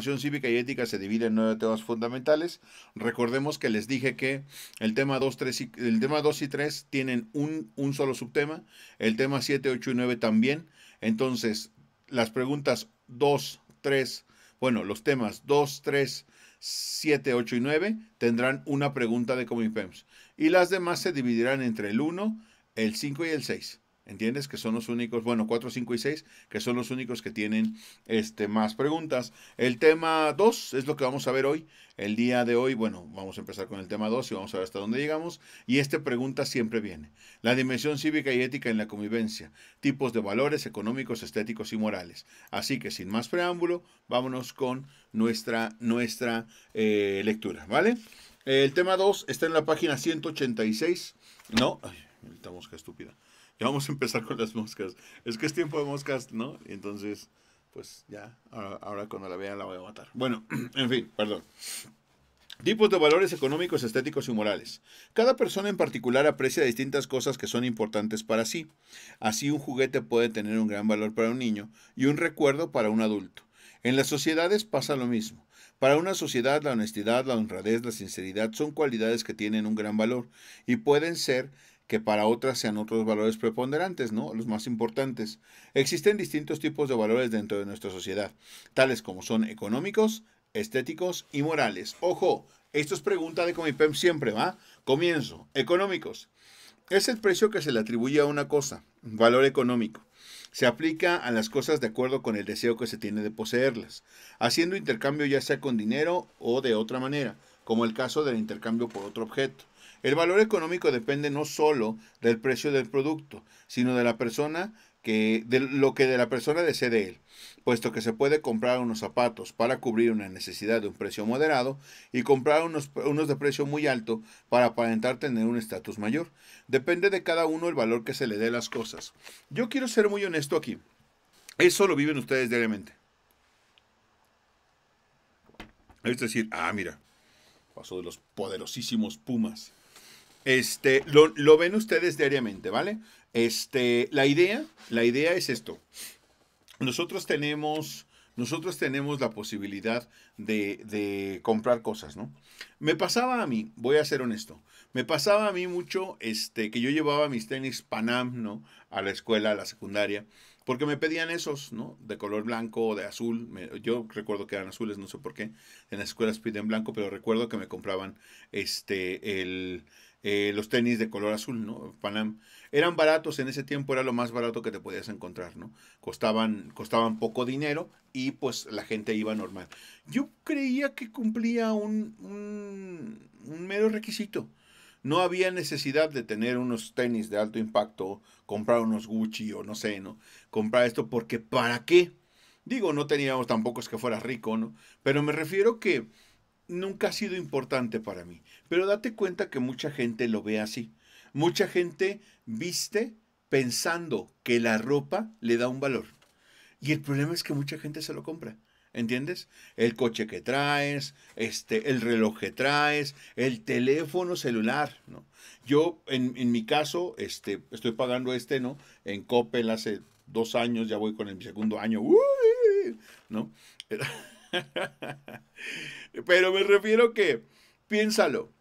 formación cívica y ética se divide en nueve temas fundamentales. Recordemos que les dije que el tema 2, 3 y, el tema 2 y 3 tienen un, un solo subtema, el tema 7, 8 y 9 también. Entonces, las preguntas 2, 3, bueno, los temas 2, 3, 7, 8 y 9 tendrán una pregunta de Comipems. Y las demás se dividirán entre el 1, el 5 y el 6. ¿Entiendes? Que son los únicos, bueno, 4, 5 y 6, que son los únicos que tienen este, más preguntas. El tema 2 es lo que vamos a ver hoy. El día de hoy, bueno, vamos a empezar con el tema 2 y vamos a ver hasta dónde llegamos. Y esta pregunta siempre viene. La dimensión cívica y ética en la convivencia. Tipos de valores económicos, estéticos y morales. Así que sin más preámbulo, vámonos con nuestra, nuestra eh, lectura, ¿vale? El tema 2 está en la página 186. No, ay, mosca estúpida. Ya vamos a empezar con las moscas. Es que es tiempo de moscas, ¿no? Y entonces, pues ya, ahora, ahora cuando la vea la voy a matar. Bueno, en fin, perdón. Tipos de valores económicos, estéticos y morales. Cada persona en particular aprecia distintas cosas que son importantes para sí. Así un juguete puede tener un gran valor para un niño y un recuerdo para un adulto. En las sociedades pasa lo mismo. Para una sociedad la honestidad, la honradez, la sinceridad son cualidades que tienen un gran valor y pueden ser que para otras sean otros valores preponderantes, ¿no? Los más importantes. Existen distintos tipos de valores dentro de nuestra sociedad, tales como son económicos, estéticos y morales. Ojo, esto es pregunta de Comipem siempre, ¿va? Comienzo. Económicos. Es el precio que se le atribuye a una cosa, valor económico. Se aplica a las cosas de acuerdo con el deseo que se tiene de poseerlas, haciendo intercambio ya sea con dinero o de otra manera, como el caso del intercambio por otro objeto. El valor económico depende no solo del precio del producto, sino de la persona que de lo que de la persona desee de él, puesto que se puede comprar unos zapatos para cubrir una necesidad de un precio moderado y comprar unos, unos de precio muy alto para aparentar tener un estatus mayor. Depende de cada uno el valor que se le dé a las cosas. Yo quiero ser muy honesto aquí. Eso lo viven ustedes diariamente. Es decir, ah, mira, pasó de los poderosísimos Pumas. Este, lo, lo, ven ustedes diariamente, ¿vale? Este, la idea, la idea es esto. Nosotros tenemos, nosotros tenemos la posibilidad de, comprar cosas, ¿no? Me pasaba a mí, voy a ser honesto, me pasaba a mí mucho, este, que yo llevaba mis tenis Panam, ¿no? A la escuela, a la secundaria, porque me pedían esos, ¿no? De color blanco o de azul. Yo recuerdo que eran azules, no sé por qué. En las escuelas piden blanco, pero recuerdo que me compraban este, el, eh, los tenis de color azul, ¿no? Panam. Eran baratos, en ese tiempo era lo más barato que te podías encontrar, ¿no? Costaban, costaban poco dinero y pues la gente iba normal. Yo creía que cumplía un, mero requisito. No había necesidad de tener unos tenis de alto impacto, comprar unos Gucci o no sé, ¿no? Comprar esto porque ¿para qué? Digo, no teníamos tampoco es que fuera rico, ¿no? Pero me refiero que nunca ha sido importante para mí. Pero date cuenta que mucha gente lo ve así. Mucha gente viste pensando que la ropa le da un valor. Y el problema es que mucha gente se lo compra. ¿Entiendes? El coche que traes, este, el reloj que traes, el teléfono celular, ¿no? Yo, en, en mi caso, este, estoy pagando este, ¿no? En Coppel hace dos años, ya voy con el segundo año, ¿no? Pero me refiero que, piénsalo,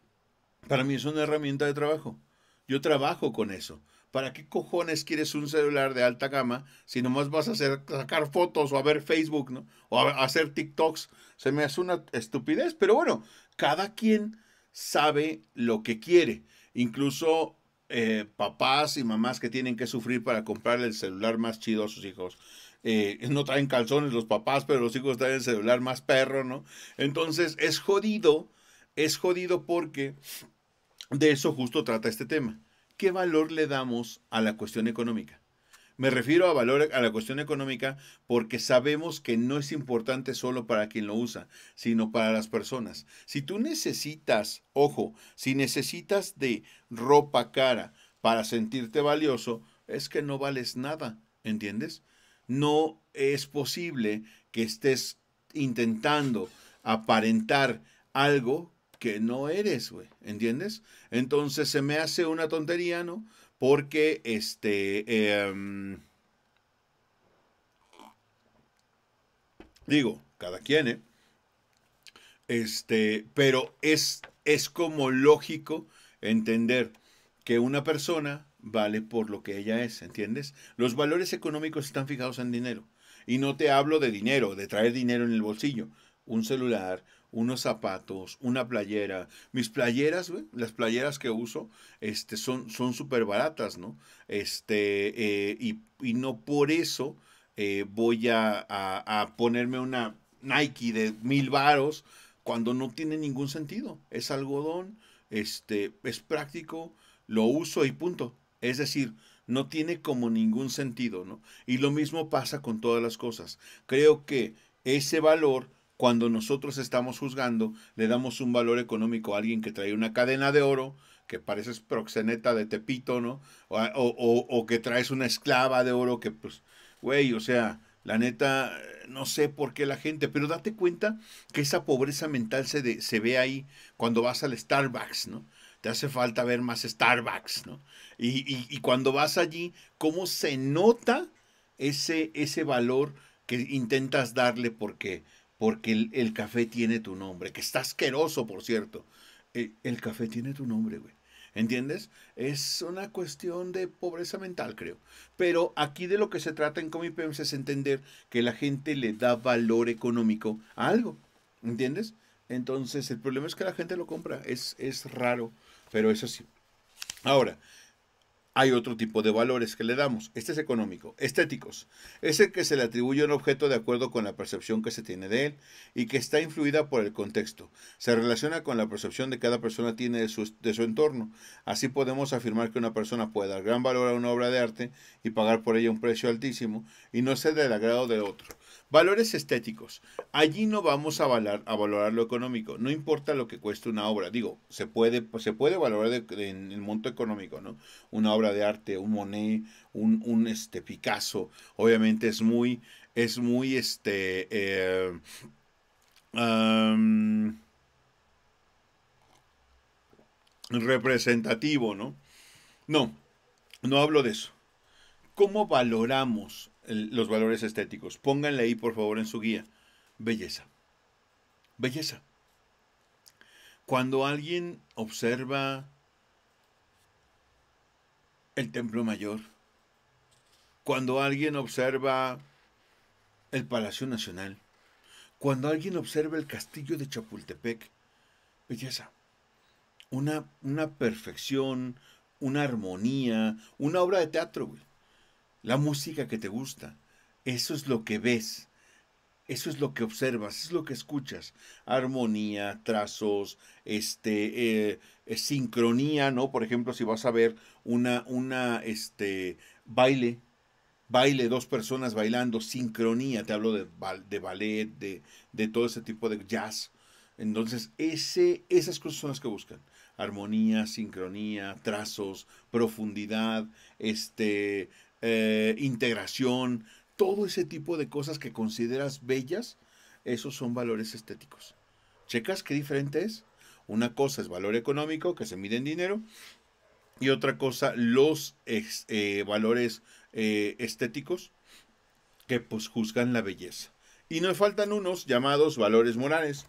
para mí es una herramienta de trabajo. Yo trabajo con eso. ¿Para qué cojones quieres un celular de alta gama si nomás vas a hacer, sacar fotos o a ver Facebook, ¿no? O a, hacer TikToks? Se me hace una estupidez, pero bueno, cada quien sabe lo que quiere. Incluso eh, papás y mamás que tienen que sufrir para comprarle el celular más chido a sus hijos. Eh, no traen calzones los papás, pero los hijos traen el celular más perro, ¿no? Entonces es jodido, es jodido porque de eso justo trata este tema. ¿Qué valor le damos a la cuestión económica? Me refiero a valor a la cuestión económica porque sabemos que no es importante solo para quien lo usa, sino para las personas. Si tú necesitas, ojo, si necesitas de ropa cara para sentirte valioso, es que no vales nada, ¿entiendes? No es posible que estés intentando aparentar algo que no eres, güey, ¿entiendes? Entonces se me hace una tontería, ¿no? Porque, este, eh, digo, cada quien, ¿eh? Este, pero es, es como lógico entender que una persona vale por lo que ella es, ¿entiendes? Los valores económicos están fijados en dinero. Y no te hablo de dinero, de traer dinero en el bolsillo. Un celular, unos zapatos, una playera. Mis playeras, las playeras que uso, este, son súper baratas, ¿no? Este, eh, y, no por eso eh, voy a, a, ponerme una Nike de mil varos cuando no tiene ningún sentido. Es algodón, este, es práctico, lo uso y punto. Es decir, no tiene como ningún sentido, ¿no? Y lo mismo pasa con todas las cosas. Creo que ese valor, cuando nosotros estamos juzgando, le damos un valor económico a alguien que trae una cadena de oro, que pareces proxeneta de Tepito, ¿no? O, o, o que traes una esclava de oro que, pues, güey, o sea, la neta, no sé por qué la gente, pero date cuenta que esa pobreza mental se, se ve ahí cuando vas al Starbucks, ¿no? Te hace falta ver más Starbucks, ¿no? Y, cuando vas allí, ¿cómo se nota ese, ese valor que intentas darle porque, porque el, café tiene tu nombre? Que está asqueroso, por cierto. El, el café tiene tu nombre, güey. ¿Entiendes? Es una cuestión de pobreza mental, creo. Pero aquí de lo que se trata en Comipems es entender que la gente le da valor económico a algo. ¿Entiendes? Entonces, el problema es que la gente lo compra. Es, es raro, pero eso sí. Ahora, hay otro tipo de valores que le damos. Este es económico. Estéticos. Es el que se le atribuye a un objeto de acuerdo con la percepción que se tiene de él y que está influida por el contexto. Se relaciona con la percepción que cada persona tiene de su, de su entorno. Así podemos afirmar que una persona puede dar gran valor a una obra de arte y pagar por ella un precio altísimo y no ser del agrado de otro. Valores estéticos. Allí no vamos a, a valorar lo económico. No importa lo que cueste una obra. Digo, se puede, se puede valorar en el monto económico, ¿no? Una obra de arte, un Monet, un, un este, Picasso. Obviamente es muy, es muy, este, eh, representativo, ¿no? No, no hablo de eso. ¿Cómo valoramos los valores estéticos. Pónganle ahí, por favor, en su guía. Belleza. Belleza. Cuando alguien observa el Templo Mayor, cuando alguien observa el Palacio Nacional, cuando alguien observa el Castillo de Chapultepec, belleza. Una, una perfección, una armonía, una obra de teatro, güey la música que te gusta. Eso es lo que ves. Eso es lo que observas, es lo que escuchas. Armonía, trazos, este, eh, eh, sincronía, ¿no? Por ejemplo, si vas a ver una, una, este, baile, baile, dos personas bailando, sincronía, te hablo de, de ballet, de, de, todo ese tipo de jazz. Entonces, ese, esas cosas son las que buscan. Armonía, sincronía, trazos, profundidad, este, eh, integración, todo ese tipo de cosas que consideras bellas, esos son valores estéticos. ¿Checas qué diferente es? Una cosa es valor económico, que se mide en dinero, y otra cosa, los eh, valores eh, estéticos, que pues juzgan la belleza. Y nos faltan unos llamados valores morales.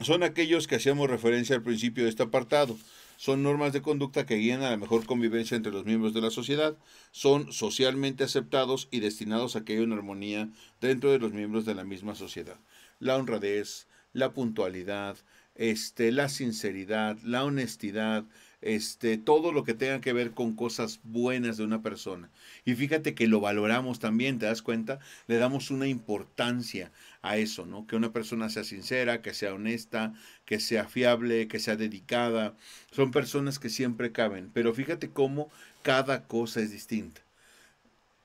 Son aquellos que hacíamos referencia al principio de este apartado son normas de conducta que guían a la mejor convivencia entre los miembros de la sociedad, son socialmente aceptados y destinados a que haya una armonía dentro de los miembros de la misma sociedad. La honradez, la puntualidad, este, la sinceridad, la honestidad, este, todo lo que tenga que ver con cosas buenas de una persona. Y fíjate que lo valoramos también, ¿te das cuenta? Le damos una importancia a eso, ¿no? Que una persona sea sincera, que sea honesta, que sea fiable, que sea dedicada. Son personas que siempre caben, pero fíjate cómo cada cosa es distinta.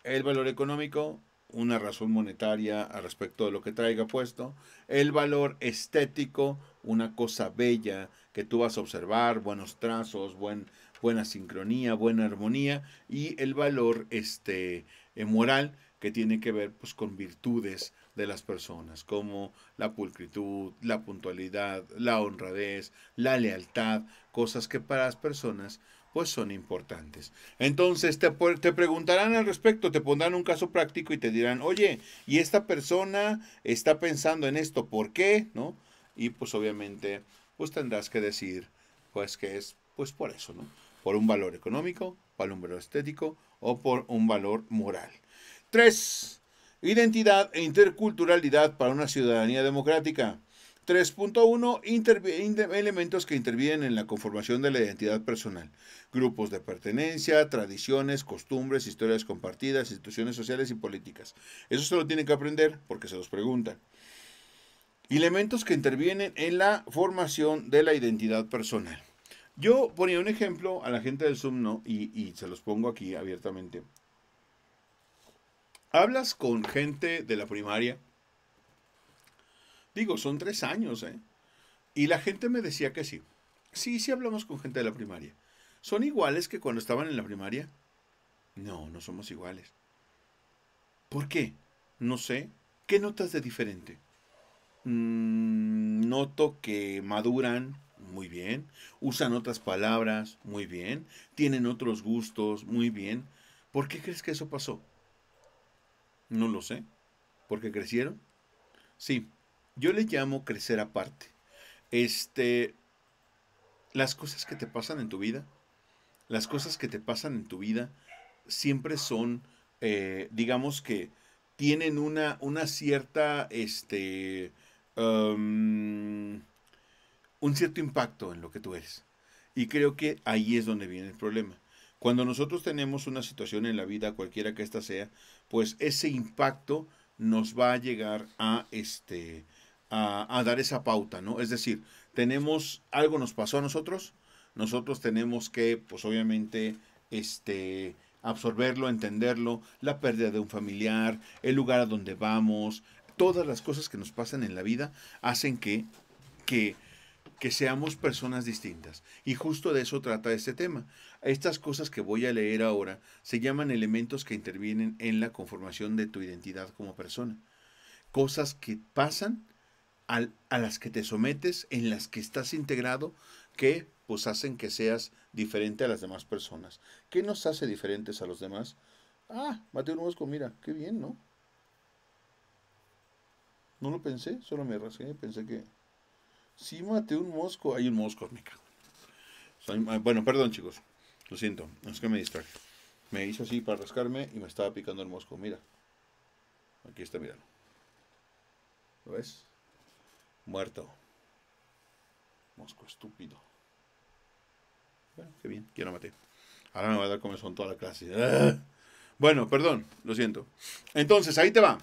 El valor económico, una razón monetaria al respecto de lo que traiga puesto. El valor estético, una cosa bella que tú vas a observar, buenos trazos, buen, buena sincronía, buena armonía. Y el valor este, eh, moral, que tiene que ver pues, con virtudes de las personas, como la pulcritud, la puntualidad, la honradez, la lealtad, cosas que para las personas pues son importantes. Entonces te, te, preguntarán al respecto, te pondrán un caso práctico y te dirán, oye, ¿y esta persona está pensando en esto? ¿Por qué? ¿No? y pues obviamente pues tendrás que decir pues que es pues por eso, ¿no? Por un valor económico, por un valor estético o por un valor moral. Tres, identidad e interculturalidad para una ciudadanía democrática. 3.1 elementos que intervienen en la conformación de la identidad personal. Grupos de pertenencia, tradiciones, costumbres, historias compartidas, instituciones sociales y políticas. Eso se lo tienen que aprender porque se los preguntan. Elementos que intervienen en la formación de la identidad personal. Yo ponía un ejemplo a la gente del Zoom. Y, y se los pongo aquí abiertamente. Hablas con gente de la primaria Digo, son tres años, ¿eh? Y la gente me decía que sí. Sí, sí hablamos con gente de la primaria. ¿Son iguales que cuando estaban en la primaria? No, no somos iguales. ¿Por qué? No sé. ¿Qué notas de diferente? Mm, noto que maduran muy bien, usan otras palabras muy bien, tienen otros gustos muy bien. ¿Por qué crees que eso pasó? No lo sé. ¿Por qué crecieron? Sí, yo le llamo crecer aparte. Este, las cosas que te pasan en tu vida, las cosas que te pasan en tu vida siempre son, eh, digamos que tienen una, una cierta, este, um, un cierto impacto en lo que tú eres. Y creo que ahí es donde viene el problema. Cuando nosotros tenemos una situación en la vida, cualquiera que ésta sea, pues ese impacto nos va a llegar a este a, dar esa pauta, ¿no? Es decir, tenemos, algo nos pasó a nosotros, nosotros tenemos que, pues obviamente, este, absorberlo, entenderlo, la pérdida de un familiar, el lugar a donde vamos, todas las cosas que nos pasan en la vida hacen que, que, que seamos personas distintas. Y justo de eso trata este tema. Estas cosas que voy a leer ahora se llaman elementos que intervienen en la conformación de tu identidad como persona. Cosas que pasan a las que te sometes, en las que estás integrado, que pues hacen que seas diferente a las demás personas. ¿Qué nos hace diferentes a los demás? Ah, Mateo un mosco, mira, qué bien, ¿no? No lo pensé, solo me rasgué, pensé que... Sí, maté un mosco. Hay un mosco, me cago. Bueno, perdón, chicos. Lo siento, es que me distraje. Me hizo así para rascarme y me estaba picando el mosco. Mira. Aquí está, míralo. ¿Lo ves? Muerto. Mosco estúpido. Bueno, qué bien, quiero maté. Ahora me va a dar comezón toda la clase. ¡Ah! Bueno, perdón, lo siento. Entonces, ahí te va.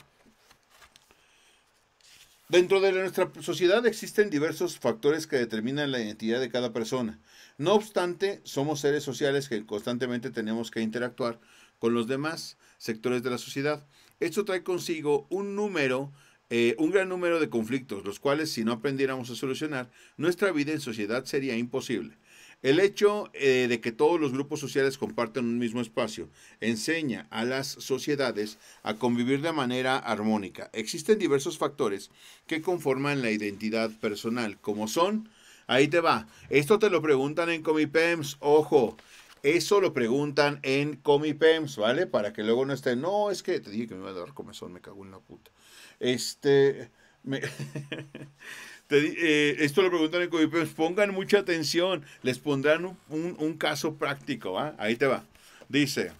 Dentro de nuestra sociedad existen diversos factores que determinan la identidad de cada persona. No obstante, somos seres sociales que constantemente tenemos que interactuar con los demás sectores de la sociedad. Esto trae consigo un número eh, un gran número de conflictos, los cuales si no aprendiéramos a solucionar, nuestra vida en sociedad sería imposible. El hecho eh, de que todos los grupos sociales compartan un mismo espacio enseña a las sociedades a convivir de manera armónica. Existen diversos factores que conforman la identidad personal, como son, ahí te va, esto te lo preguntan en Comipems, ojo, eso lo preguntan en Comipems, ¿vale? Para que luego no esté, no, es que te dije que me iba a dar comezón, me cago en la puta. Este, eh, esto lo preguntan en Covipems, pongan mucha atención, les pondrán un, caso práctico, ahí te va. Dice,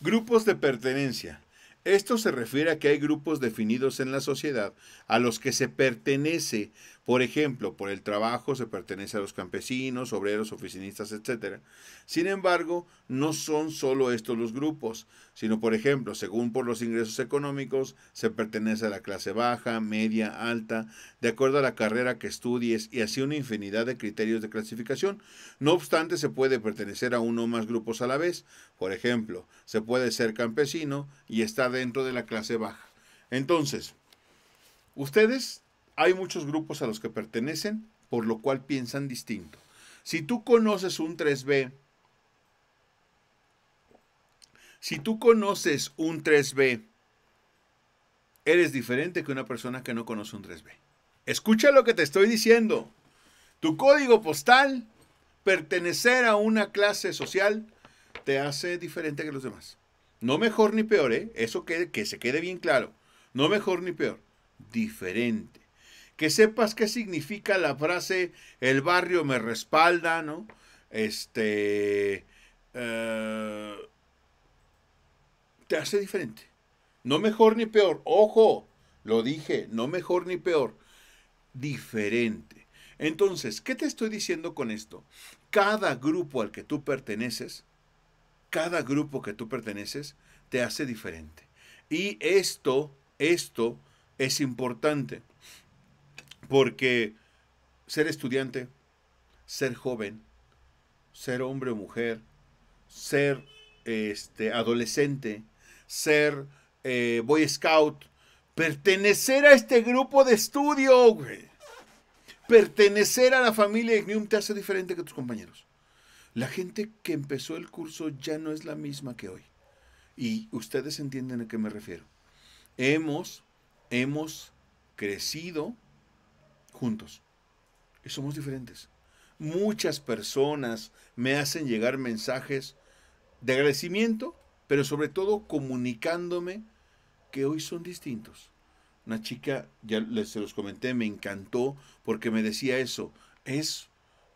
grupos de pertenencia. Esto se refiere a que hay grupos definidos en la sociedad a los que se pertenece por ejemplo, por el trabajo se pertenece a los campesinos, obreros, oficinistas, etc. Sin embargo, no son solo estos los grupos, sino, por ejemplo, según por los ingresos económicos, se pertenece a la clase baja, media, alta, de acuerdo a la carrera que estudies y así una infinidad de criterios de clasificación. No obstante, se puede pertenecer a uno o más grupos a la vez. Por ejemplo, se puede ser campesino y estar dentro de la clase baja. Entonces, ustedes hay muchos grupos a los que pertenecen, por lo cual piensan distinto. Si tú conoces un 3B, si tú conoces un 3B, eres diferente que una persona que no conoce un 3B. Escucha lo que te estoy diciendo. Tu código postal, pertenecer a una clase social, te hace diferente que los demás. No mejor ni peor, ¿eh? Eso que, que se quede bien claro. No mejor ni peor. Diferente. Que sepas qué significa la frase el barrio me respalda, ¿no? Este eh, te hace diferente. No mejor ni peor. Ojo, lo dije, no mejor ni peor. Diferente. Entonces, ¿qué te estoy diciendo con esto? Cada grupo al que tú perteneces, cada grupo que tú perteneces, te hace diferente. Y esto, esto es importante. Porque ser estudiante, ser joven, ser hombre o mujer, ser este, adolescente, ser eh, Boy Scout, pertenecer a este grupo de estudio, Pertenecer a la familia Ignium te hace diferente que tus compañeros. La gente que empezó el curso ya no es la misma que hoy. Y ustedes entienden a qué me refiero. Hemos, hemos crecido juntos. Y somos diferentes. Muchas personas me hacen llegar mensajes de agradecimiento, pero sobre todo comunicándome que hoy son distintos. Una chica, ya les se los comenté, me encantó porque me decía eso. Es,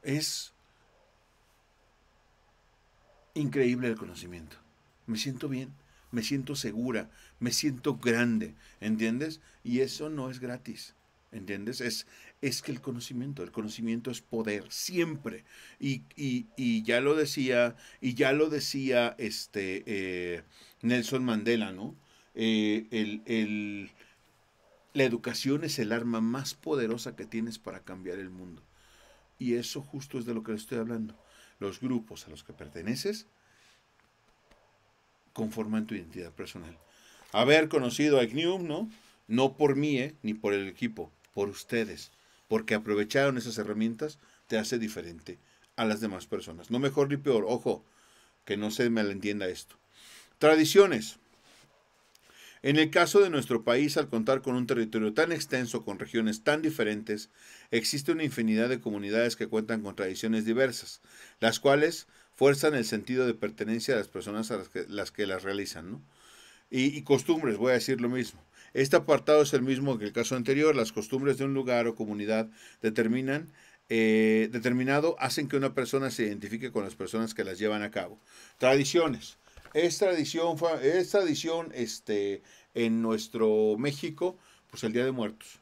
es increíble el conocimiento. Me siento bien, me siento segura, me siento grande, ¿entiendes? Y eso no es gratis. ¿Entiendes? Es, es que el conocimiento, el conocimiento es poder, siempre. Y, ya lo decía, y ya lo decía este eh, Nelson Mandela, ¿no? Eh, el, la educación es el arma más poderosa que tienes para cambiar el mundo. Y eso justo es de lo que le estoy hablando. Los grupos a los que perteneces conforman tu identidad personal. Haber conocido a IGNIUM, ¿no? No por mí, ¿eh? ni por el equipo, por ustedes, porque aprovecharon esas herramientas, te hace diferente a las demás personas. No mejor ni peor, ojo, que no se malentienda esto. Tradiciones. En el caso de nuestro país, al contar con un territorio tan extenso, con regiones tan diferentes, existe una infinidad de comunidades que cuentan con tradiciones diversas, las cuales fuerzan el sentido de pertenencia de las personas a las que las, realizan. y costumbres, voy a decir lo mismo. Este apartado es el mismo que el caso anterior. Las costumbres de un lugar o comunidad determinan eh, determinado hacen que una persona se identifique con las personas que las llevan a cabo. Tradiciones. Es tradición, es tradición este, en nuestro México, pues el Día de Muertos.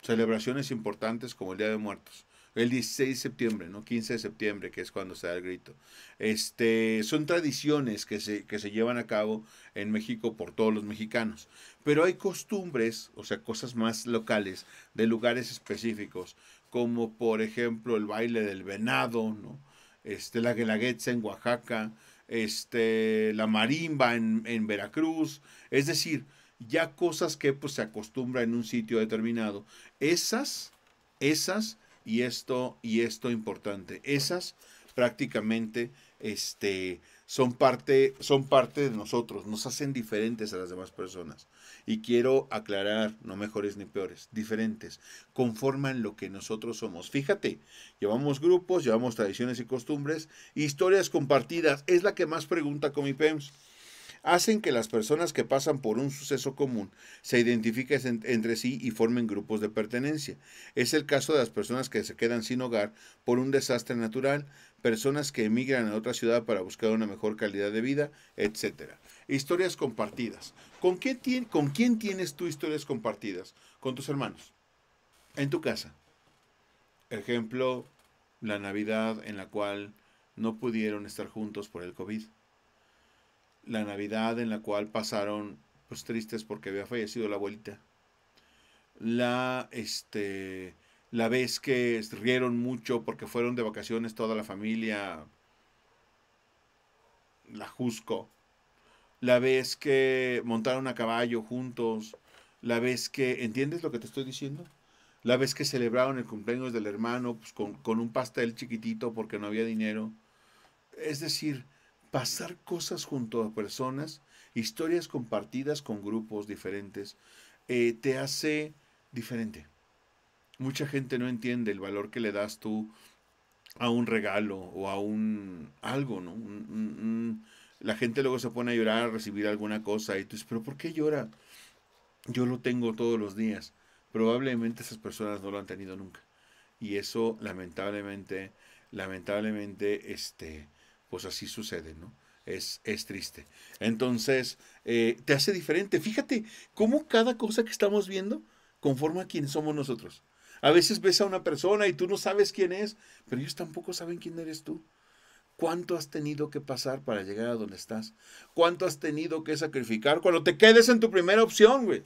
Celebraciones importantes como el Día de Muertos el 16 de septiembre, ¿no? 15 de septiembre, que es cuando se da el grito. Este, son tradiciones que se, que se llevan a cabo en México por todos los mexicanos. Pero hay costumbres, o sea, cosas más locales, de lugares específicos, como por ejemplo el baile del venado, ¿no? Este, la guelaguetza en Oaxaca, este, la marimba en, en Veracruz, es decir, ya cosas que pues se acostumbra en un sitio determinado. Esas, esas y esto y esto importante. Esas prácticamente este, son, parte, son parte de nosotros, nos hacen diferentes a las demás personas. Y quiero aclarar, no mejores ni peores, diferentes, conforman lo que nosotros somos. Fíjate, llevamos grupos, llevamos tradiciones y costumbres, historias compartidas, es la que más pregunta con mi PEMS hacen que las personas que pasan por un suceso común se identifiquen entre sí y formen grupos de pertenencia. Es el caso de las personas que se quedan sin hogar por un desastre natural, personas que emigran a otra ciudad para buscar una mejor calidad de vida, etc. Historias compartidas. ¿Con, ¿Con quién tienes tú historias compartidas? Con tus hermanos. En tu casa. Ejemplo, la Navidad en la cual no pudieron estar juntos por el COVID la Navidad en la cual pasaron pues tristes porque había fallecido la abuelita. La este la vez que rieron mucho porque fueron de vacaciones toda la familia la Jusco. La vez que montaron a caballo juntos, la vez que ¿entiendes lo que te estoy diciendo? La vez que celebraron el cumpleaños del hermano pues, con, con un pastel chiquitito porque no había dinero. Es decir, pasar cosas junto a personas, historias compartidas con grupos diferentes, eh, te hace diferente. Mucha gente no entiende el valor que le das tú a un regalo o a un algo, ¿no? la gente luego se pone a llorar a recibir alguna cosa y tú dices, pero ¿por qué llora? Yo lo tengo todos los días. probablemente esas personas no lo han tenido nunca. Y eso lamentablemente, lamentablemente, este, pues así sucede, ¿no? Es, es triste. Entonces, eh, te hace diferente. Fíjate cómo cada cosa que estamos viendo conforma a quién somos nosotros. A veces ves a una persona y tú no sabes quién es, pero ellos tampoco saben quién eres tú. ¿Cuánto has tenido que pasar para llegar a donde estás? ¿Cuánto has tenido que sacrificar cuando te quedes en tu primera opción, güey?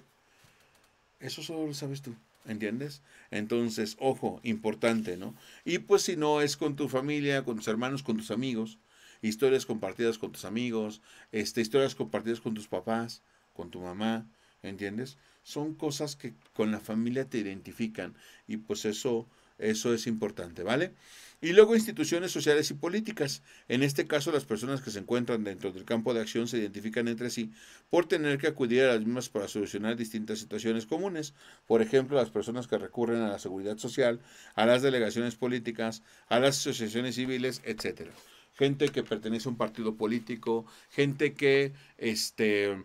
Eso solo lo sabes tú, ¿entiendes? Entonces, ojo, importante, ¿no? Y pues si no es con tu familia, con tus hermanos, con tus amigos, historias compartidas con tus amigos, este, historias compartidas con tus papás, con tu mamá, ¿entiendes? Son cosas que con la familia te identifican y pues eso, eso es importante, ¿vale? Y luego instituciones sociales y políticas. En este caso, las personas que se encuentran dentro del campo de acción se identifican entre sí por tener que acudir a las mismas para solucionar distintas situaciones comunes. Por ejemplo, las personas que recurren a la seguridad social, a las delegaciones políticas, a las asociaciones civiles, etcétera. Gente que pertenece a un partido político, gente que este,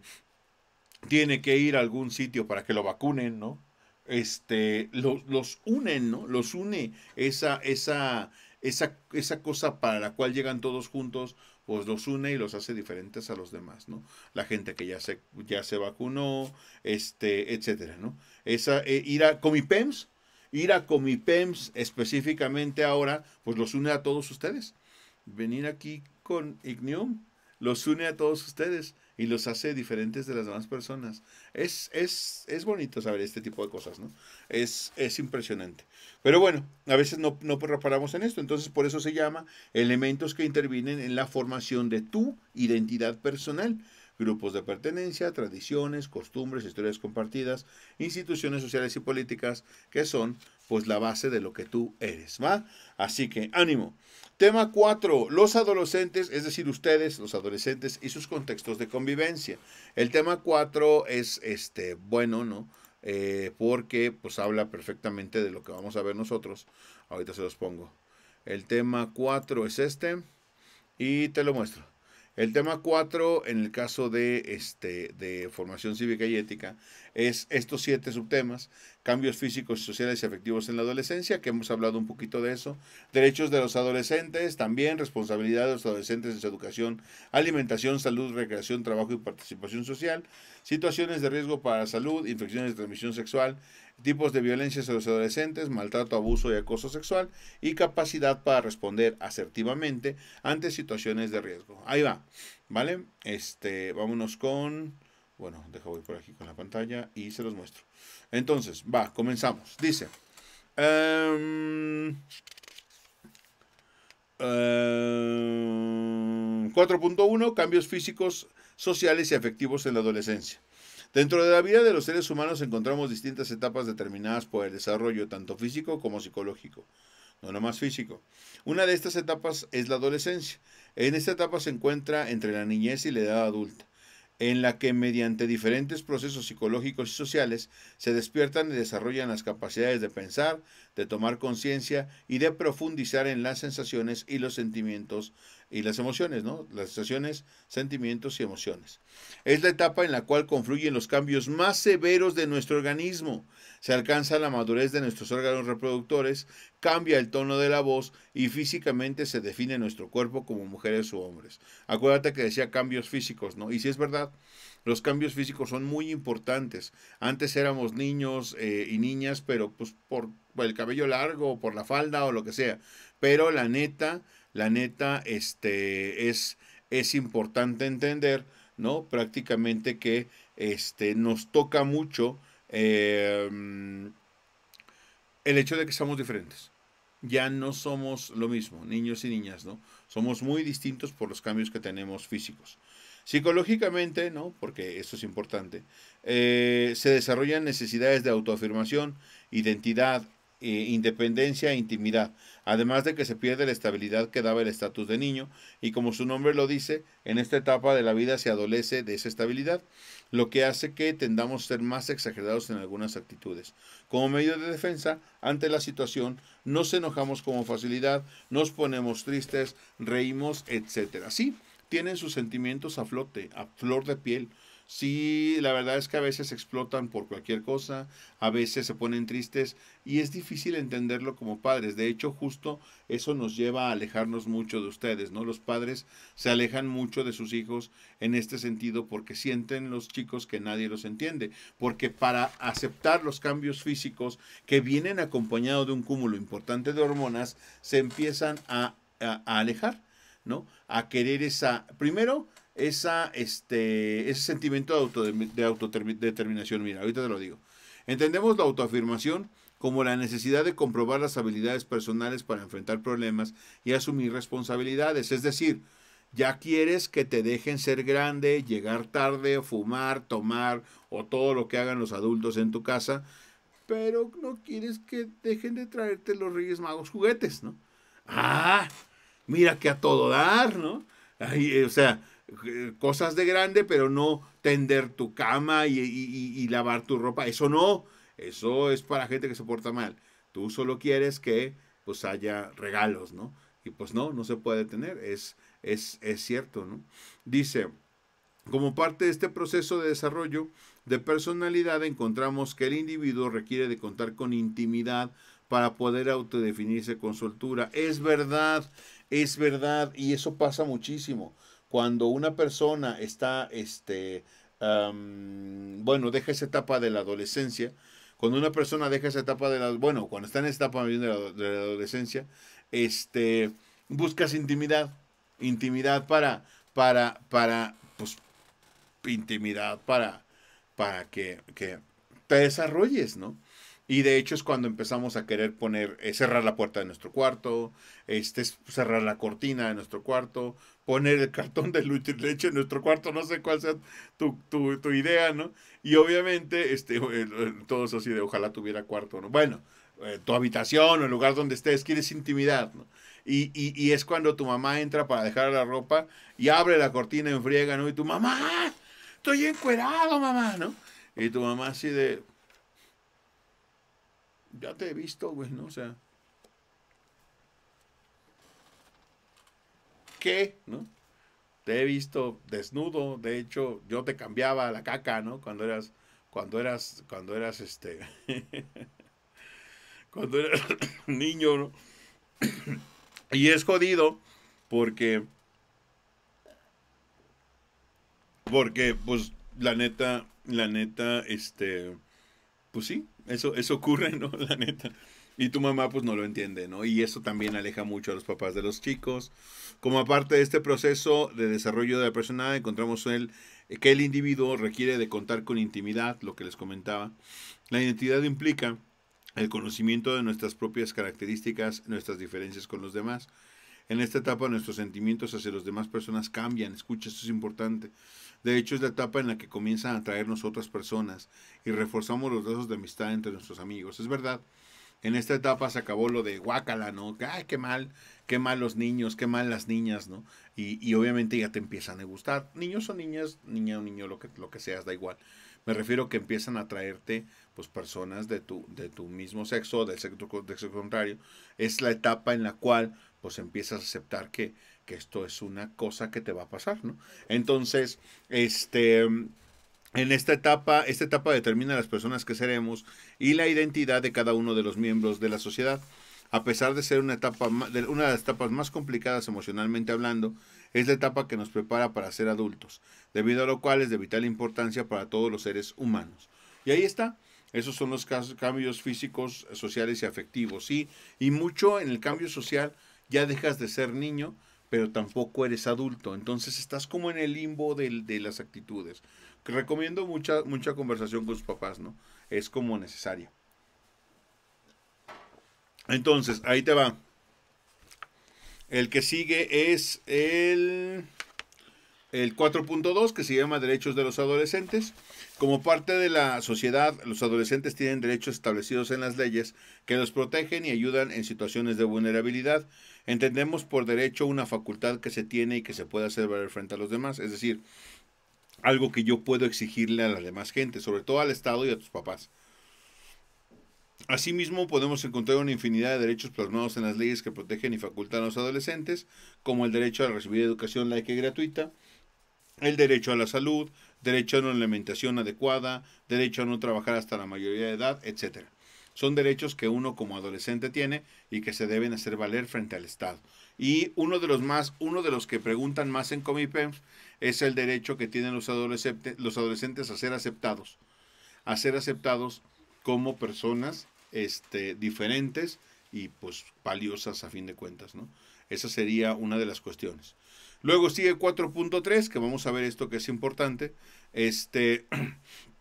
tiene que ir a algún sitio para que lo vacunen, ¿no? Este, los, los unen, ¿no? Los une esa, esa, esa, esa cosa para la cual llegan todos juntos, pues los une y los hace diferentes a los demás, ¿no? La gente que ya se, ya se vacunó, este, etcétera, ¿no? Esa, eh, ir a Comipems, ir a Comipems específicamente ahora, pues los une a todos ustedes. Venir aquí con Ignium los une a todos ustedes y los hace diferentes de las demás personas. Es, es, es bonito saber este tipo de cosas, ¿no? Es, es impresionante. Pero bueno, a veces no, no reparamos en esto, entonces por eso se llama elementos que intervienen en la formación de tu identidad personal grupos de pertenencia, tradiciones, costumbres, historias compartidas, instituciones sociales y políticas que son pues la base de lo que tú eres, ¿va? Así que ánimo. Tema 4, los adolescentes, es decir, ustedes, los adolescentes y sus contextos de convivencia. El tema 4 es este bueno, ¿no? Eh, porque pues habla perfectamente de lo que vamos a ver nosotros. Ahorita se los pongo. El tema 4 es este y te lo muestro. El tema 4, en el caso de, este, de formación cívica y ética, es estos siete subtemas, cambios físicos, sociales y afectivos en la adolescencia, que hemos hablado un poquito de eso, derechos de los adolescentes, también responsabilidad de los adolescentes en su educación, alimentación, salud, recreación, trabajo y participación social, situaciones de riesgo para la salud, infecciones de transmisión sexual, tipos de violencia a los adolescentes, maltrato, abuso y acoso sexual y capacidad para responder asertivamente ante situaciones de riesgo. Ahí va, ¿vale? Este, vámonos con, bueno, dejo voy por aquí con la pantalla y se los muestro. Entonces, va, comenzamos. Dice, 4.1, em, em, cambios físicos, sociales y afectivos en la adolescencia. Dentro de la vida de los seres humanos encontramos distintas etapas determinadas por el desarrollo tanto físico como psicológico, no nomás físico. Una de estas etapas es la adolescencia. En esta etapa se encuentra entre la niñez y la edad adulta en la que mediante diferentes procesos psicológicos y sociales se despiertan y desarrollan las capacidades de pensar, de tomar conciencia y de profundizar en las sensaciones y los sentimientos y las emociones, ¿no? Las sensaciones, sentimientos y emociones. Es la etapa en la cual confluyen los cambios más severos de nuestro organismo. Se alcanza la madurez de nuestros órganos reproductores, cambia el tono de la voz y físicamente se define nuestro cuerpo como mujeres o hombres. Acuérdate que decía cambios físicos, ¿no? Y si es verdad, los cambios físicos son muy importantes. Antes éramos niños eh, y niñas, pero pues por el cabello largo, por la falda o lo que sea. Pero la neta, la neta, este, es, es importante entender, ¿no? Prácticamente que este, nos toca mucho em, el hecho de que somos diferentes. Ya no somos lo mismo, niños y niñas, ¿no? Somos muy distintos por los cambios que tenemos físicos. Psicológicamente, ¿no? Porque esto es importante, eh, se desarrollan necesidades de autoafirmación, identidad, eh, independencia e intimidad, además de que se pierde la estabilidad que daba el estatus de niño, y como su nombre lo dice, en esta etapa de la vida se adolece de esa estabilidad, lo que hace que tendamos a ser más exagerados en algunas actitudes. Como medio de defensa ante la situación, nos enojamos con facilidad, nos ponemos tristes, reímos, etc. Sí, tienen sus sentimientos a flote, a flor de piel, Sí, la verdad es que a veces explotan por cualquier cosa, a veces se ponen tristes y es difícil entenderlo como padres. De hecho, justo eso nos lleva a alejarnos mucho de ustedes, ¿no? Los padres se alejan mucho de sus hijos en este sentido porque sienten los chicos que nadie los entiende, porque para aceptar los cambios físicos que vienen acompañados de un cúmulo importante de hormonas, se empiezan a, a alejar, ¿no? A querer esa, primero, esa, este, ese sentimiento de, auto, de autodeterminación. Mira, ahorita te lo digo. Entendemos la autoafirmación como la necesidad de comprobar las habilidades personales para enfrentar problemas y asumir responsabilidades. Es decir, ya quieres que te dejen ser grande, llegar tarde, fumar, tomar o todo lo que hagan los adultos en tu casa, pero no quieres que dejen de traerte los Reyes Magos juguetes, ¿no? Ah, mira que a todo dar, ¿no? o sea, eh, cosas de grande, pero no tender tu cama y, lavar tu ropa. Eso no, eso es para gente que se porta mal. Tú solo quieres que pues haya regalos, ¿no? Y pues no, no se puede tener, es, es, es cierto, ¿no? Dice, como parte de este proceso de desarrollo de personalidad encontramos que el individuo requiere de contar con intimidad para poder autodefinirse con soltura. Es verdad, es verdad, y eso pasa muchísimo cuando una persona está, este, bueno, deja esa etapa de la adolescencia, cuando una persona deja esa etapa de la, bueno, cuando está en esa etapa de la, de la adolescencia, este, buscas intimidad, intimidad para, para, para, pues, intimidad para, para que, que te desarrolles, ¿no? Y de hecho es cuando empezamos a querer poner, eh, cerrar la puerta de nuestro cuarto, este, cerrar la cortina de nuestro cuarto, poner el cartón de leche en nuestro cuarto, no sé cuál sea tu, tu, idea, ¿no? Y obviamente, este, todos así de ojalá tuviera cuarto, ¿no? Bueno, eh, tu habitación o el lugar donde estés, quieres intimidad, ¿no? Y, y, y, es cuando tu mamá entra para dejar la ropa y abre la cortina en friega, ¿no? Y tu mamá, estoy encuerado, mamá, ¿no? Y tu mamá así de, ya te he visto, güey, ¿no? O sea, ¿qué? ¿No? Te he visto desnudo, de hecho, yo te cambiaba la caca, ¿no? Cuando eras, cuando eras, cuando eras este, cuando eras niño, ¿no? y es jodido porque, porque, pues, la neta, la neta, este, pues sí, eso, eso ocurre, ¿no? La neta. Y tu mamá pues no lo entiende, ¿no? Y eso también aleja mucho a los papás de los chicos. Como aparte de este proceso de desarrollo de la personalidad, encontramos el, que el individuo requiere de contar con intimidad, lo que les comentaba. La identidad implica el conocimiento de nuestras propias características, nuestras diferencias con los demás. En esta etapa nuestros sentimientos hacia las demás personas cambian. Escucha, esto es importante. De hecho, es la etapa en la que comienzan a traernos otras personas y reforzamos los lazos de amistad entre nuestros amigos. Es verdad, en esta etapa se acabó lo de guácala, ¿no? Ay, qué mal, qué mal los niños, qué mal las niñas, ¿no? Y, y obviamente ya te empiezan a gustar. Niños o niñas, niña o niño, lo que, lo que seas, da igual. Me refiero que empiezan a traerte pues personas de tu, de tu mismo sexo, del sexo, del sexo contrario. Es la etapa en la cual pues empiezas a aceptar que, que esto es una cosa que te va a pasar, ¿no? Entonces, este en esta etapa, esta etapa determina las personas que seremos y la identidad de cada uno de los miembros de la sociedad. A pesar de ser una, etapa, una de las etapas más complicadas emocionalmente hablando, es la etapa que nos prepara para ser adultos, debido a lo cual es de vital importancia para todos los seres humanos. Y ahí está, esos son los cambios físicos, sociales y afectivos, ¿sí? Y mucho en el cambio social ya dejas de ser niño, pero tampoco eres adulto, entonces estás como en el limbo de, las actitudes recomiendo mucha, mucha conversación con sus papás, ¿no? Es como necesaria. Entonces, ahí te va. El que sigue es el, el 4.2, que se llama Derechos de los Adolescentes. Como parte de la sociedad, los adolescentes tienen derechos establecidos en las leyes que los protegen y ayudan en situaciones de vulnerabilidad. Entendemos por derecho una facultad que se tiene y que se puede hacer valer frente a los demás. Es decir, algo que yo puedo exigirle a la demás gente, sobre todo al Estado y a tus papás. Asimismo, podemos encontrar una infinidad de derechos plasmados en las leyes que protegen y facultan a los adolescentes, como el derecho a recibir educación laica y gratuita, el derecho a la salud, derecho a una alimentación adecuada, derecho a no trabajar hasta la mayoría de edad, etc. Son derechos que uno como adolescente tiene y que se deben hacer valer frente al Estado. Y uno de los más, uno de los que preguntan más en Comipems es el derecho que tienen los adolescentes, los adolescentes a ser aceptados, a ser aceptados como personas este, diferentes y pues valiosas a fin de cuentas, ¿no? Esa sería una de las cuestiones. Luego sigue 4.3, que vamos a ver esto que es importante. Este,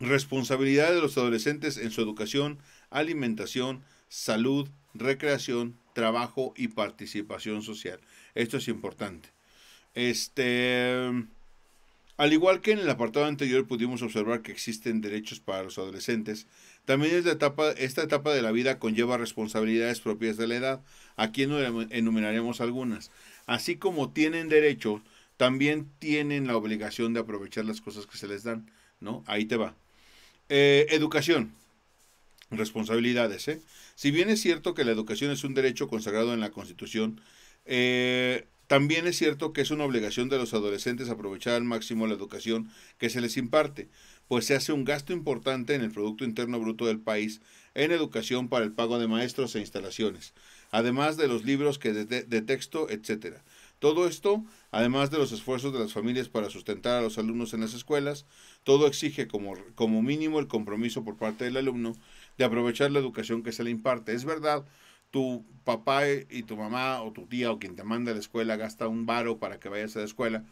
responsabilidad de los adolescentes en su educación, alimentación, salud, recreación, trabajo y participación social. Esto es importante. Este, al igual que en el apartado anterior pudimos observar que existen derechos para los adolescentes, también esta etapa, esta etapa de la vida conlleva responsabilidades propias de la edad. Aquí enumeraremos algunas. Así como tienen derecho, también tienen la obligación de aprovechar las cosas que se les dan, ¿no? Ahí te va. Eh, educación. Responsabilidades, ¿eh? Si bien es cierto que la educación es un derecho consagrado en la Constitución, eh, también es cierto que es una obligación de los adolescentes aprovechar al máximo la educación que se les imparte, pues se hace un gasto importante en el Producto Interno Bruto del país en educación para el pago de maestros e instalaciones, además de los libros que de, de texto, etc. Todo esto, además de los esfuerzos de las familias para sustentar a los alumnos en las escuelas, todo exige como, como mínimo el compromiso por parte del alumno de aprovechar la educación que se le imparte. Es verdad, tu papá y tu mamá o tu tía o quien te manda a la escuela gasta un varo para que vayas a la escuela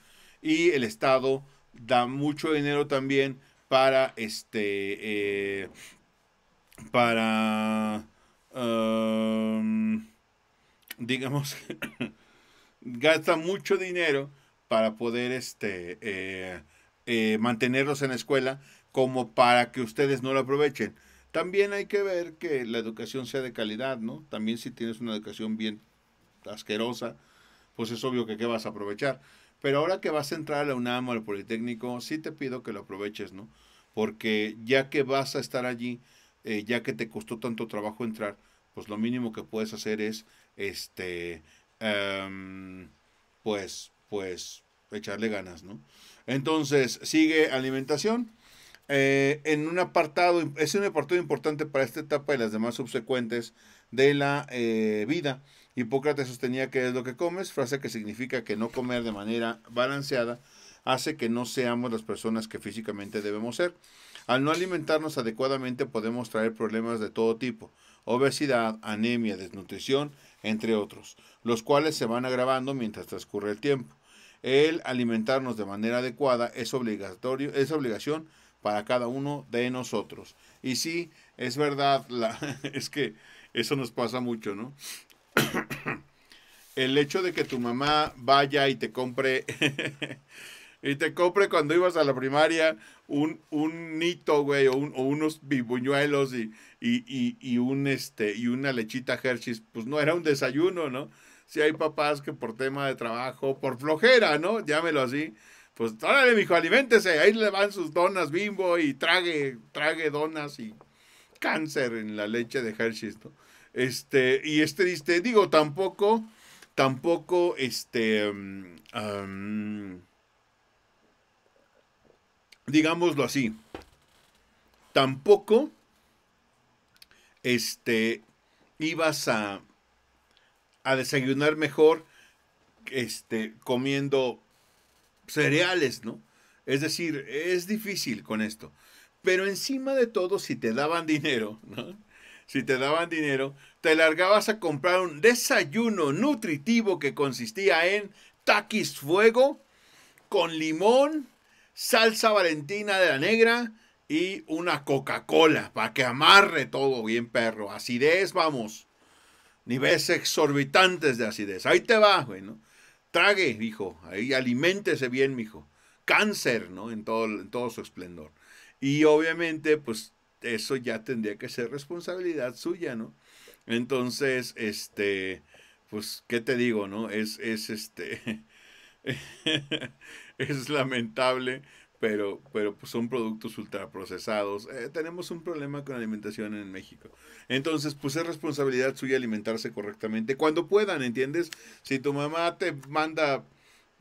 y el Estado da mucho dinero también para este eh, para digamos gasta mucho dinero para poder este, eh, eh, mantenerlos en la escuela como para que ustedes no lo aprovechen. También hay que ver que la educación sea de calidad, ¿no? También si tienes una educación bien asquerosa, pues es obvio que qué vas a aprovechar. Pero ahora que vas a entrar a la UNAM o al Politécnico, sí te pido que lo aproveches, ¿no? Porque ya que vas a estar allí, eh, ya que te costó tanto trabajo entrar, pues lo mínimo que puedes hacer es este Em, pues, pues, echarle ganas, ¿no? Entonces, sigue alimentación. Eh, en un apartado, es un apartado importante para esta etapa y las demás subsecuentes de la eh, vida. Hipócrates sostenía que es lo que comes, frase que significa que no comer de manera balanceada hace que no seamos las personas que físicamente debemos ser. Al no alimentarnos adecuadamente podemos traer problemas de todo tipo, obesidad, anemia, desnutrición entre otros, los cuales se van agravando mientras transcurre el tiempo. El alimentarnos de manera adecuada es obligatorio, es obligación para cada uno de nosotros. Y sí, es verdad, es que eso nos pasa mucho, ¿no? el hecho de que tu mamá vaya y te compre y te compre cuando ibas a la primaria un, un nito, güey, o, unos bibuñuelos y, y, y, un este, y una lechita Hershey's, pues no era un desayuno, ¿no? Si hay papás que por tema de trabajo, por flojera, ¿no? Llámelo así. Pues, órale, mijo, aliméntese. Ahí le van sus donas bimbo y trague, trague donas y cáncer en la leche de Hershey's, ¿no? Este, y es triste. Digo, tampoco, tampoco, este, um, digámoslo así, tampoco este, ibas a, a desayunar mejor este, comiendo cereales, ¿no? Es decir, es difícil con esto. Pero encima de todo, si te daban dinero, ¿no? Si te daban dinero, te largabas a comprar un desayuno nutritivo que consistía en taquis fuego con limón, salsa valentina de la negra y una Coca-Cola para que amarre todo bien, perro. Acidez, vamos. Niveles exorbitantes de acidez. Ahí te va, güey, ¿no? Trague, hijo. Ahí aliméntese bien, mijo. Cáncer, ¿no? En todo, en todo su esplendor. Y obviamente, pues, eso ya tendría que ser responsabilidad suya, ¿no? Entonces, este, pues, ¿qué te digo, no? Es, es este. es lamentable, pero, pero pues son productos ultraprocesados. Eh, tenemos un problema con alimentación en México. Entonces, pues es responsabilidad suya alimentarse correctamente cuando puedan, ¿entiendes? Si tu mamá te manda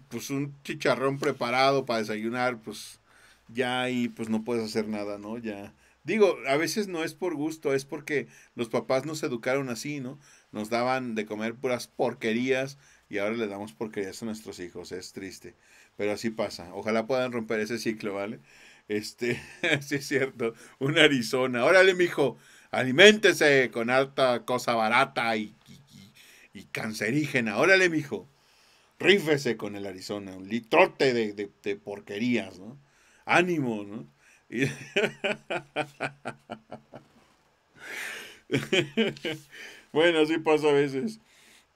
pues un chicharrón preparado para desayunar, pues ya ahí pues no puedes hacer nada, ¿no? Ya. Digo, a veces no es por gusto, es porque los papás nos educaron así, ¿no? Nos daban de comer puras porquerías y ahora le damos porquerías a nuestros hijos, es triste, pero así pasa. Ojalá puedan romper ese ciclo, ¿vale? Este, sí es cierto, un Arizona. Órale, mijo, aliméntese con alta cosa barata y, y, cancerígena. Órale, mijo, rífese con el Arizona, un litrote de, de, de porquerías, ¿no? Ánimo, ¿no? bueno, así pasa a veces.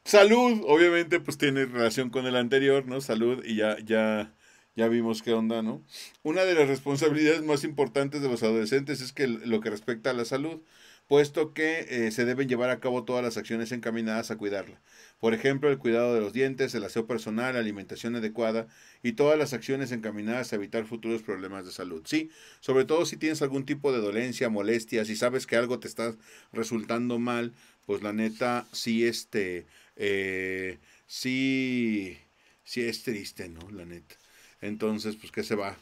Salud, obviamente, pues tiene relación con el anterior, ¿no? Salud, y ya, ya, ya vimos qué onda, ¿no? Una de las responsabilidades más importantes de los adolescentes es que lo que respecta a la salud, puesto que eh, se deben llevar a cabo todas las acciones encaminadas a cuidarla. Por ejemplo, el cuidado de los dientes, el aseo personal, la alimentación adecuada y todas las acciones encaminadas a evitar futuros problemas de salud. Sí, sobre todo si tienes algún tipo de dolencia, molestia, si sabes que algo te está resultando mal, pues la neta, sí, este, eh, sí, sí es triste, ¿no? La neta. Entonces, pues, ¿qué se va?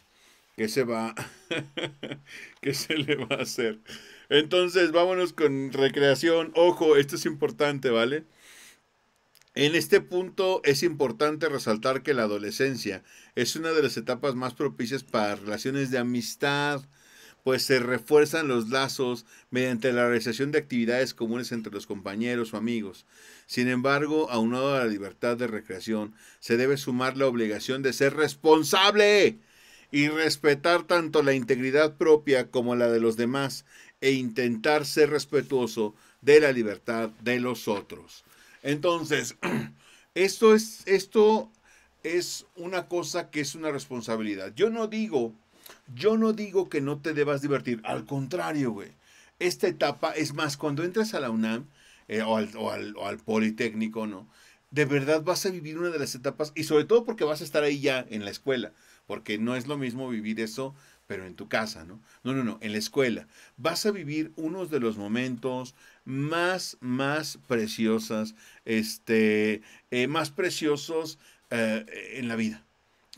¿Qué se va? ¿Qué se le va a hacer? Entonces, vámonos con recreación. Ojo, esto es importante, ¿vale? En este punto es importante resaltar que la adolescencia es una de las etapas más propicias para relaciones de amistad, pues se refuerzan los lazos mediante la realización de actividades comunes entre los compañeros o amigos. Sin embargo, aunado a la libertad de recreación, se debe sumar la obligación de ser responsable y respetar tanto la integridad propia como la de los demás e intentar ser respetuoso de la libertad de los otros. Entonces, esto es, esto es una cosa que es una responsabilidad. Yo no digo, yo no digo que no te debas divertir, al contrario, güey. Esta etapa, es más, cuando entras a la UNAM eh, o, al, o, al, o Politécnico, ¿no? De verdad vas a vivir una de las etapas, y sobre todo porque vas a estar ahí ya en la escuela porque no es lo mismo vivir eso, pero en tu casa, ¿no? No, no, no, en la escuela. Vas a vivir unos de los momentos más, más preciosas, este, eh, más preciosos eh, en la vida.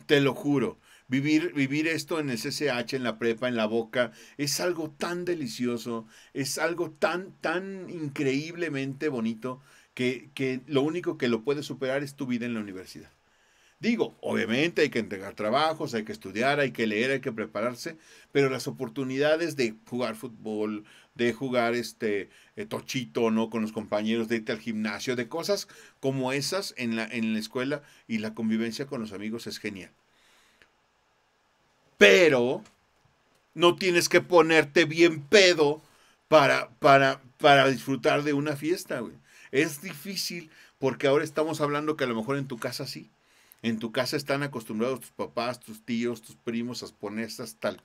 Te lo juro. Vivir, vivir esto en el CCH, en la prepa, en la boca, es algo tan delicioso, es algo tan, tan increíblemente bonito que, que lo único que lo puede superar es tu vida en la universidad. Digo, obviamente hay que entregar trabajos, hay que estudiar, hay que leer, hay que prepararse, pero las oportunidades de jugar fútbol, de jugar este eh, tochito, ¿no? Con los compañeros, de irte al gimnasio, de cosas como esas en la, en la escuela y la convivencia con los amigos es genial. Pero no tienes que ponerte bien pedo para, para, para disfrutar de una fiesta, güey. Es difícil porque ahora estamos hablando que a lo mejor en tu casa sí en tu casa están acostumbrados tus papás, tus tíos, tus primos a ponerse hasta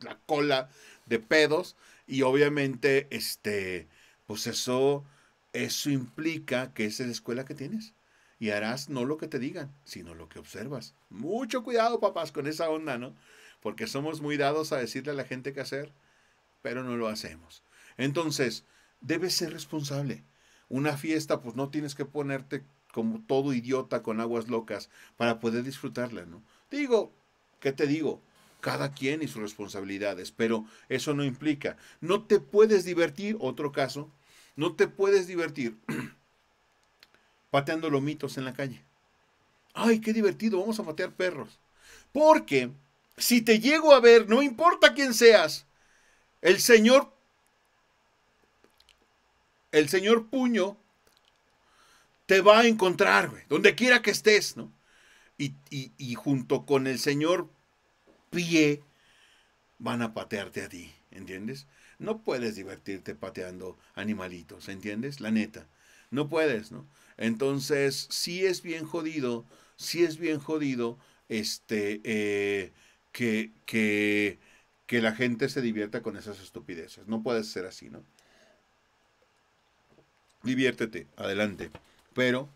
la cola de pedos y obviamente este pues eso eso implica que es la escuela que tienes y harás no lo que te digan, sino lo que observas. Mucho cuidado, papás, con esa onda, ¿no? Porque somos muy dados a decirle a la gente qué hacer, pero no lo hacemos. Entonces, debes ser responsable. Una fiesta, pues no tienes que ponerte como todo idiota con aguas locas para poder disfrutarla, ¿no? Digo, ¿qué te digo? Cada quien y sus responsabilidades, pero eso no implica, no te puedes divertir, otro caso, no te puedes divertir pateando lomitos en la calle. Ay, qué divertido, vamos a patear perros. Porque si te llego a ver, no importa quién seas, el señor, el señor puño te va a encontrar, güey, donde quiera que estés, ¿no? Y, junto con el Señor pie van a patearte a ti, ¿entiendes? No puedes divertirte pateando animalitos, ¿entiendes? La neta, no puedes, ¿no? Entonces, sí es bien jodido, sí es bien jodido, este, eh, que, que, que la gente se divierta con esas estupideces. No puede ser así, ¿no? Diviértete, adelante pero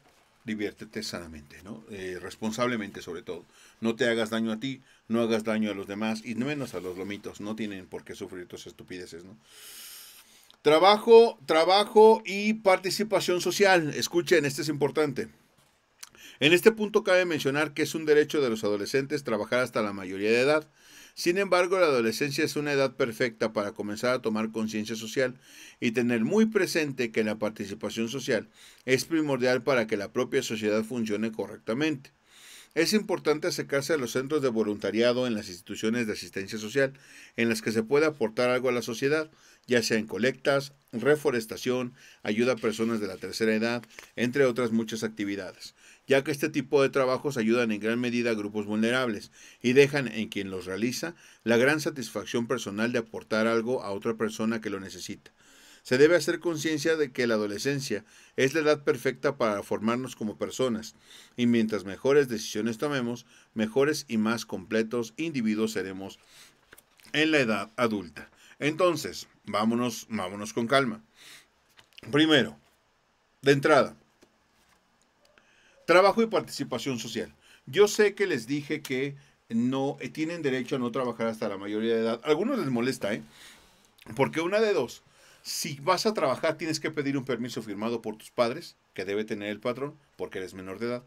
diviértete sanamente, ¿no? Eh, responsablemente sobre todo. No te hagas daño a ti, no hagas daño a los demás y menos a los lomitos, no tienen por qué sufrir tus estupideces, ¿no? Trabajo, trabajo y participación social. Escuchen, este es importante. En este punto cabe mencionar que es un derecho de los adolescentes trabajar hasta la mayoría de edad. Sin embargo, la adolescencia es una edad perfecta para comenzar a tomar conciencia social y tener muy presente que la participación social es primordial para que la propia sociedad funcione correctamente. Es importante acercarse a los centros de voluntariado en las instituciones de asistencia social, en las que se puede aportar algo a la sociedad, ya sea en colectas, reforestación, ayuda a personas de la tercera edad, entre otras muchas actividades ya que este tipo de trabajos ayudan en gran medida a grupos vulnerables y dejan en quien los realiza la gran satisfacción personal de aportar algo a otra persona que lo necesita. Se debe hacer conciencia de que la adolescencia es la edad perfecta para formarnos como personas, y mientras mejores decisiones tomemos, mejores y más completos individuos seremos en la edad adulta. Entonces, vámonos, vámonos con calma. Primero, de entrada, Trabajo y participación social. Yo sé que les dije que no eh, tienen derecho a no trabajar hasta la mayoría de edad. Algunos les molesta, ¿eh? Porque una de dos, si vas a trabajar tienes que pedir un permiso firmado por tus padres, que debe tener el patrón, porque eres menor de edad.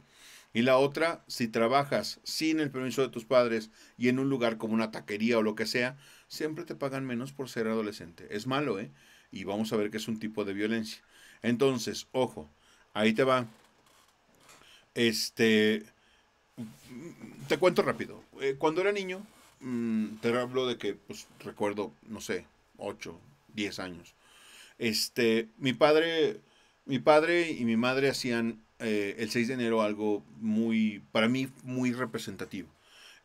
Y la otra, si trabajas sin el permiso de tus padres y en un lugar como una taquería o lo que sea, siempre te pagan menos por ser adolescente. Es malo, ¿eh? Y vamos a ver que es un tipo de violencia. Entonces, ojo, ahí te va. Este, te cuento rápido. Eh, cuando era niño, mm, te hablo de que, pues, recuerdo, no sé, 8, 10 años. Este, mi padre, mi padre y mi madre hacían eh, el 6 de enero algo muy, para mí, muy representativo.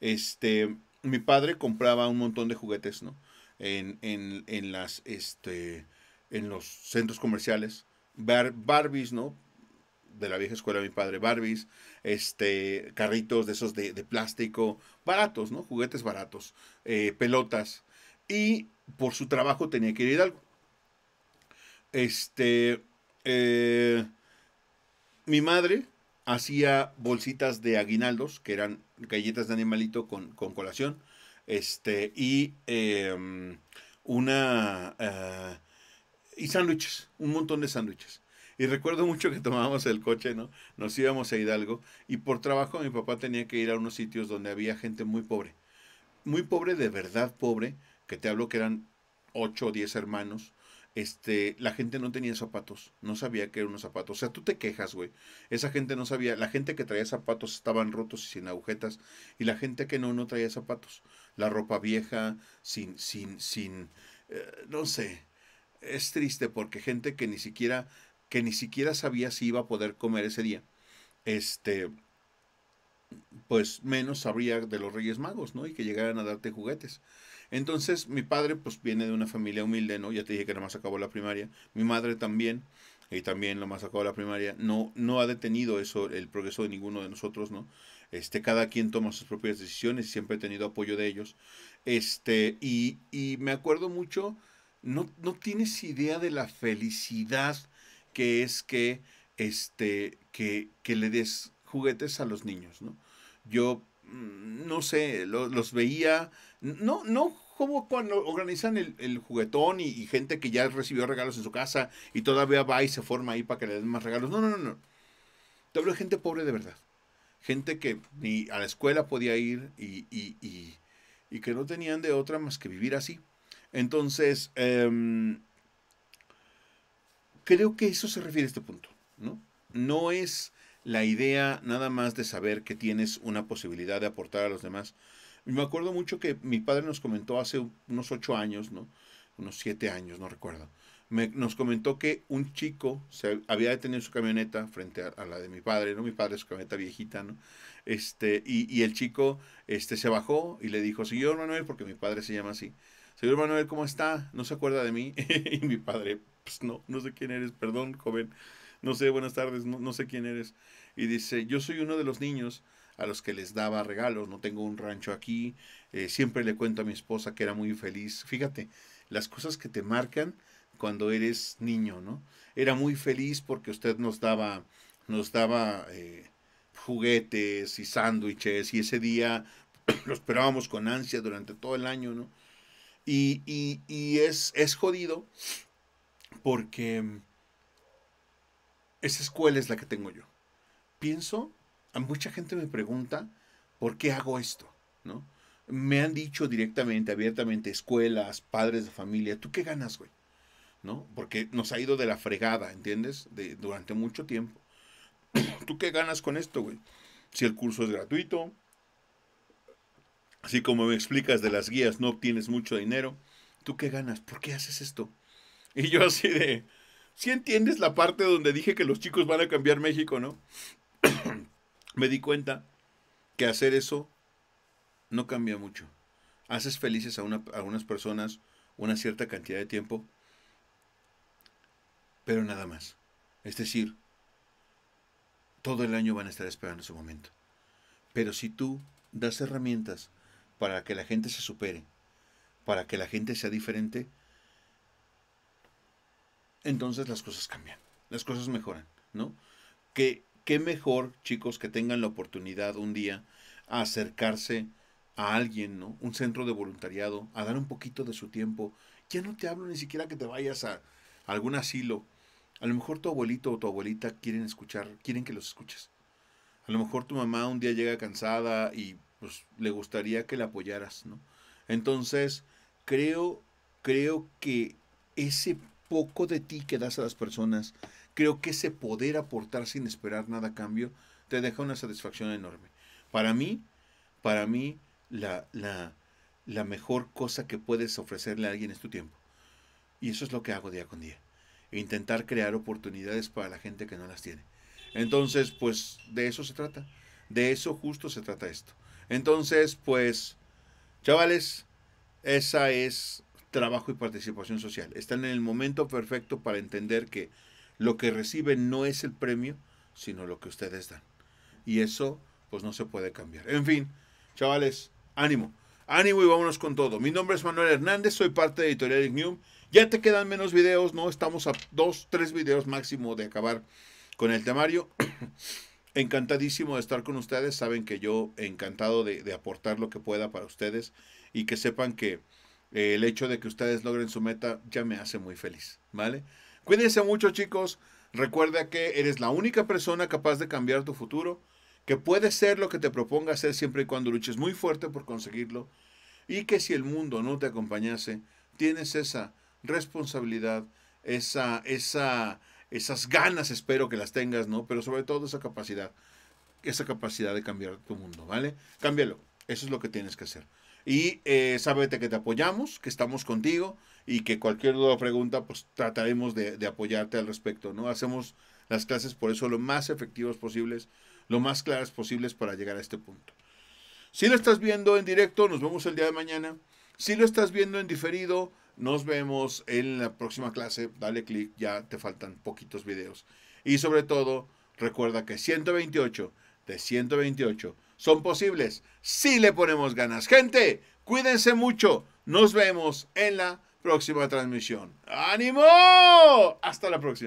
Este, mi padre compraba un montón de juguetes, ¿no? En, en, en las, este, en los centros comerciales. Barbies, ¿no? De la vieja escuela de mi padre, Barbies, este, carritos de esos de, plástico, baratos, ¿no? Juguetes baratos, eh, pelotas. Y por su trabajo tenía que ir a algo. Este, eh, mi madre hacía bolsitas de aguinaldos, que eran galletas de animalito con, colación, este, y em, una... Eh, y sándwiches, un montón de sándwiches. Y recuerdo mucho que tomábamos el coche, ¿no? Nos íbamos a Hidalgo y por trabajo mi papá tenía que ir a unos sitios donde había gente muy pobre. Muy pobre, de verdad pobre, que te hablo que eran ocho o diez hermanos. Este, la gente no tenía zapatos, no sabía que eran unos zapatos. O sea, tú te quejas, güey. Esa gente no sabía, la gente que traía zapatos estaban rotos y sin agujetas, y la gente que no, no traía zapatos. La ropa vieja, sin, sin, sin, eh, no sé. Es triste porque gente que ni siquiera que ni siquiera sabía si iba a poder comer ese día, este, pues menos sabría de los Reyes Magos, ¿no? Y que llegaran a darte juguetes. Entonces, mi padre, pues viene de una familia humilde, ¿no? Ya te dije que nada más acabó la primaria. Mi madre también, y también lo más acabó la primaria. No, no ha detenido eso, el progreso de ninguno de nosotros, ¿no? Este, cada quien toma sus propias decisiones y siempre he tenido apoyo de ellos. Este, y, y me acuerdo mucho, no, no tienes idea de la felicidad que es que, este, que, que le des juguetes a los niños, ¿no? Yo, mm, no sé, los veía, no, no como cuando organizan el, juguetón y, gente que ya recibió regalos en su casa y todavía va y se forma ahí para que le den más regalos. No, no, no, no. Te hablo de gente pobre de verdad. Gente que ni a la escuela podía ir y, y, y que no tenían de otra más que vivir así. Entonces, eh, creo que eso se refiere a este punto, ¿no? No es la idea nada más de saber que tienes una posibilidad de aportar a los demás. Me acuerdo mucho que mi padre nos comentó hace unos ocho años, ¿no? Unos siete años, no recuerdo. nos comentó que un chico se había detenido su camioneta frente a, la de mi padre, ¿no? Mi padre su camioneta viejita, ¿no? Este, y, y, el chico este, se bajó y le dijo, señor Manuel, porque mi padre se llama así, señor Manuel, ¿cómo está? ¿No se acuerda de mí? y mi padre, pues no, no sé quién eres, perdón, joven, no sé, buenas tardes, no, sé quién eres. Y dice, yo soy uno de los niños a los que les daba regalos, no tengo un rancho aquí, eh, siempre le cuento a mi esposa que era muy feliz. Fíjate, las cosas que te marcan cuando eres niño, ¿no? Era muy feliz porque usted nos daba, nos daba eh, juguetes y sándwiches y ese día lo esperábamos con ansia durante todo el año, ¿no? Y, y, y es, es jodido porque esa escuela es la que tengo yo. Pienso mucha gente me pregunta, ¿por qué hago esto? ¿No? Me han dicho directamente, abiertamente, escuelas, padres de familia, ¿tú qué ganas, güey? ¿No? Porque nos ha ido de la fregada, ¿entiendes? De, durante mucho tiempo. ¿Tú qué ganas con esto, güey? Si el curso es gratuito, así como me explicas de las guías, no obtienes mucho dinero, ¿tú qué ganas? ¿Por qué haces esto? Y yo así de, si entiendes la parte donde dije que los chicos van a cambiar México, ¿no? Me di cuenta que hacer eso no cambia mucho. Haces felices a, una, a unas personas una cierta cantidad de tiempo, pero nada más. Es decir, todo el año van a estar esperando su momento. Pero si tú das herramientas para que la gente se supere, para que la gente sea diferente, entonces las cosas cambian, las cosas mejoran, ¿no? Que qué mejor, chicos, que tengan la oportunidad un día a acercarse a alguien, ¿no? Un centro de voluntariado, a dar un poquito de su tiempo. Ya no te hablo ni siquiera que te vayas a algún asilo. A lo mejor tu abuelito o tu abuelita quieren escuchar, quieren que los escuches. A lo mejor tu mamá un día llega cansada y pues le gustaría que la apoyaras, ¿no? Entonces, creo, creo que ese poco de ti que das a las personas, creo que ese poder aportar sin esperar nada a cambio te deja una satisfacción enorme. Para mí, para mí, la, la, la mejor cosa que puedes ofrecerle a alguien es tu tiempo. Y eso es lo que hago día con día. Intentar crear oportunidades para la gente que no las tiene. Entonces, pues de eso se trata. De eso justo se trata esto. Entonces, pues, chavales, esa es trabajo y participación social. Están en el momento perfecto para entender que lo que reciben no es el premio, sino lo que ustedes dan. Y eso, pues no se puede cambiar. En fin, chavales, ánimo. Ánimo y vámonos con todo. Mi nombre es Manuel Hernández, soy parte de Editorial Ignium. Ya te quedan menos videos, ¿no? Estamos a dos, tres videos máximo de acabar con el temario. Encantadísimo de estar con ustedes. Saben que yo encantado de, de aportar lo que pueda para ustedes y que sepan que el hecho de que ustedes logren su meta ya me hace muy feliz, ¿vale? Cuídense mucho chicos, recuerda que eres la única persona capaz de cambiar tu futuro, que puedes ser lo que te proponga hacer siempre y cuando luches muy fuerte por conseguirlo, y que si el mundo no te acompañase, tienes esa responsabilidad, esa, esa, esas ganas, espero que las tengas, ¿no? Pero sobre todo esa capacidad, esa capacidad de cambiar tu mundo, ¿vale? Cámbialo, eso es lo que tienes que hacer. Y eh, sábete que te apoyamos, que estamos contigo y que cualquier duda o pregunta, pues trataremos de, apoyarte al respecto, ¿no? Hacemos las clases por eso lo más efectivos posibles, lo más claras posibles para llegar a este punto. Si lo estás viendo en directo, nos vemos el día de mañana. Si lo estás viendo en diferido, nos vemos en la próxima clase. Dale clic, ya te faltan poquitos videos. Y sobre todo, recuerda que 128 de 128 son posibles si le ponemos ganas. Gente, cuídense mucho. Nos vemos en la próxima transmisión. ¡Ánimo! Hasta la próxima.